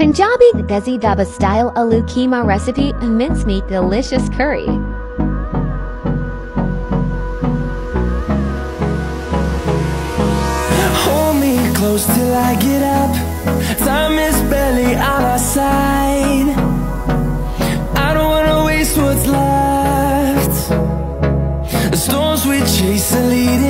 Punjabi Desi Dhaba style aloo keema recipe mincemeat delicious curry. Hold me close till I get up. Time is barely on our side. I don't wanna waste what's left. The storms we chase are leading